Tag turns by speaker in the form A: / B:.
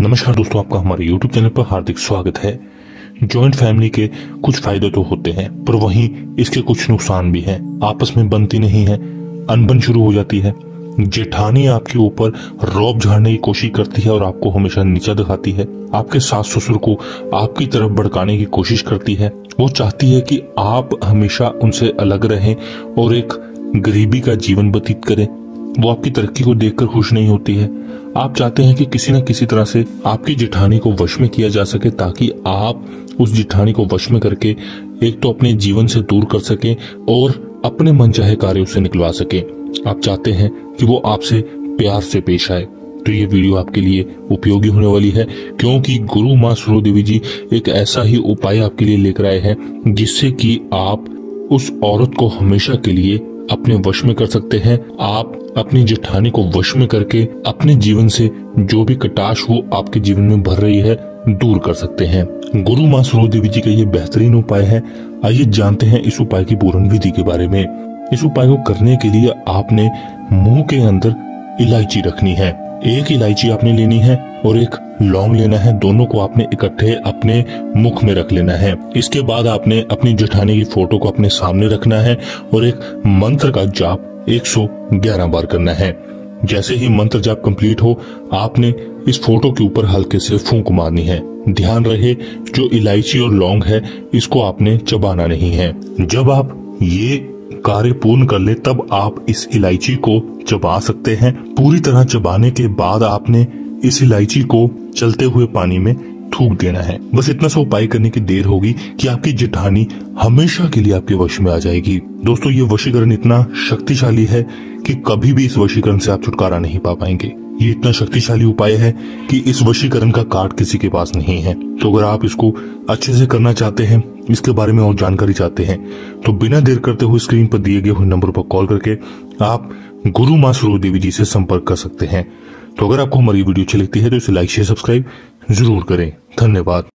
A: नमस्कार दोस्तों, आपका हमारे YouTube चैनल पर हार्दिक स्वागत है। जॉइंट फैमिली के कुछ फ़ायदे तो होते हैं, पर वहीं इसके कुछ नुकसान भी हैं। आपस में बनती नहीं है, अनबन शुरू हो जाती है। जेठानी आपके ऊपर रौब झाड़ने की कोशिश करती है और आपको हमेशा नीचा दिखाती है। आपके सास ससुर को आपकी तरफ़ भड़काने की कोशिश करती है। वो चाहती है कि आप हमेशा उनसे अलग रहें और एक गरीबी का जीवन व्यतीत करें। वो आपकी तरक्की को देखकर खुश नहीं होती है। आप चाहते हैं कि किसी न किसी तरह से आपकी जिठानी को वश में किया जा सके ताकि आप उस जिठानी को वश में करके एक तो अपने जीवन से दूर कर सके और अपने मन चाहे कार्य से निकलवा सके। आप चाहते हैं कि वो आपसे प्यार से पेश आए। तो ये वीडियो आपके लिए उपयोगी होने वाली है, क्योंकि गुरु माँ सुरो देवी जी एक ऐसा ही उपाय आपके लिए लेकर आए हैं, जिससे कि आप उस औरत को हमेशा के लिए अपने वश में कर सकते हैं। आप अपनी जेठानी को वश में करके अपने जीवन से जो भी कटाश वो आपके जीवन में भर रही है, दूर कर सकते हैं। गुरु माँ सरो देवी जी का ये बेहतरीन उपाय है। आइए जानते हैं इस उपाय की पूर्ण विधि के बारे में। इस उपाय को करने के लिए आपने मुँह के अंदर इलायची रखनी है। एक इलायची आपने लेनी है और एक लौंग लेना है। दोनों को आपने इकट्ठे अपने मुख में रख लेना है। इसके बाद आपने अपनी जेठानी की फ़ोटो को अपने सामने रखना है और एक मंत्र का जाप 111 बार करना है। जैसे ही मंत्र जाप कंप्लीट हो, आपने इस फ़ोटो के ऊपर हल्के से फूंक मारनी है। ध्यान रहे, जो इलायची और लौंग है, इसको आपने चबाना नहीं है। जब आप ये कार्य पूर्ण कर ले तब आप इस इलायची को चबा सकते हैं। पूरी तरह चबाने के बाद आपने इस इलायची को चलते हुए पानी में थूक देना है। बस इतना सा उपाय करने की देर होगी कि आपकी जेठानी हमेशा के लिए आपके वश में आ जाएगी। दोस्तों, ये वशीकरण इतना शक्तिशाली है कि कभी भी इस वशीकरण से आप छुटकारा नहीं पा पाएँगे। ये इतना शक्तिशाली उपाय है कि इस वशीकरण का कार्ड किसी के पास नहीं है। तो अगर आप इसको अच्छे से करना चाहते हैं इसके बारे में और जानकारी चाहते हैं तो बिना देर करते हुए स्क्रीन पर दिए गए हुए नंबर पर कॉल करके आप गुरु माँ सरोज देवी जी से संपर्क कर सकते हैं। तो अगर आपको हमारी वीडियो अच्छी लगती है तो इसे लाइक शेयर सब्सक्राइब ज़रूर करें। धन्यवाद।